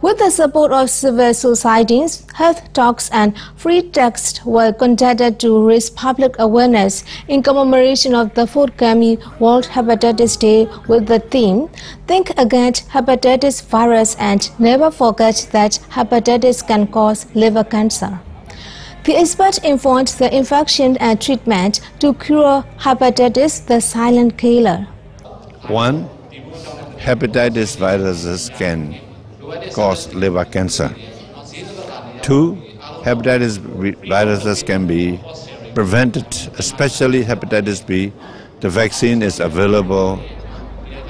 With the support of civil societies, health talks and free texts were conducted to raise public awareness in commemoration of the forthcoming World Hepatitis Day with the theme Think Against Hepatitis Virus and Never Forget that Hepatitis Can Cause Liver Cancer. The expert informed the infection and treatment to cure hepatitis, the silent killer. One, hepatitis viruses can cause liver cancer. Two, hepatitis B viruses can be prevented, especially hepatitis B. The vaccine is available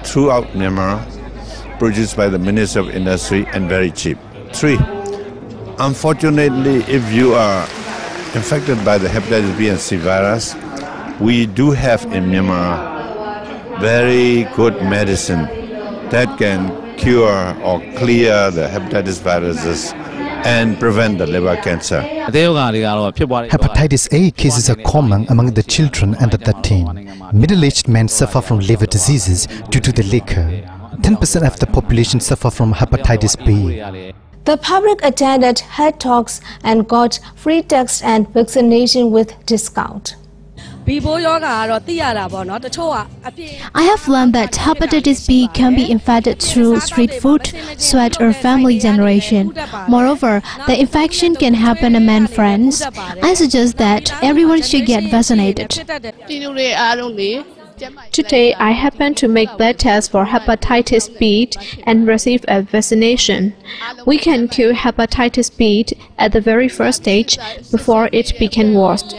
throughout Myanmar, produced by the Ministry of Industry and very cheap. Three, unfortunately, if you are infected by the hepatitis B and C virus, we do have in Myanmar very good medicine that can cure or clear the hepatitis viruses and prevent the liver cancer. Hepatitis A cases are common among the children under 13. Middle-aged men suffer from liver diseases due to the liquor. 10% of the population suffer from hepatitis B. The public attended health talks and got free tests and vaccination with discount. I have learned that hepatitis B can be infected through street food, sweat, or family generation. Moreover, the infection can happen among friends. I suggest that everyone should get vaccinated. Today, I happened to make blood tests for hepatitis B and receive a vaccination. We can cure hepatitis B at the very first stage before it became worse.